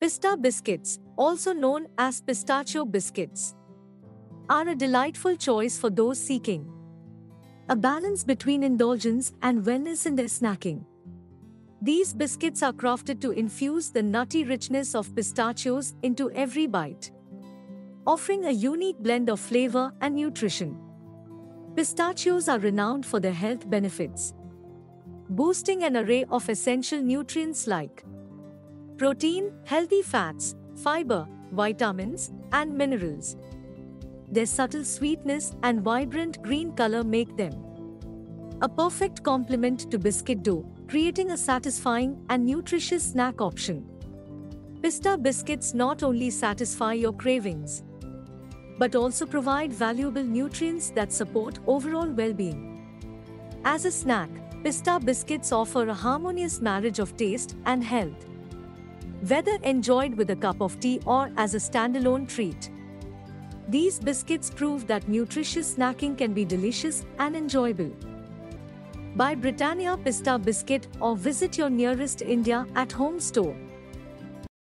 Pista biscuits, also known as pistachio biscuits, are a delightful choice for those seeking a balance between indulgence and wellness in their snacking. These biscuits are crafted to infuse the nutty richness of pistachios into every bite, offering a unique blend of flavor and nutrition. Pistachios are renowned for their health benefits, boosting an array of essential nutrients like protein, healthy fats, fiber, vitamins, and minerals. Their subtle sweetness and vibrant green color make them a perfect complement to biscuit dough, creating a satisfying and nutritious snack option. Pista biscuits not only satisfy your cravings, but also provide valuable nutrients that support overall well being. As a snack, Pista biscuits offer a harmonious marriage of taste and health. Whether enjoyed with a cup of tea or as a standalone treat, these biscuits prove that nutritious snacking can be delicious and enjoyable. Buy Britannia Pista biscuit or visit your nearest India at home store.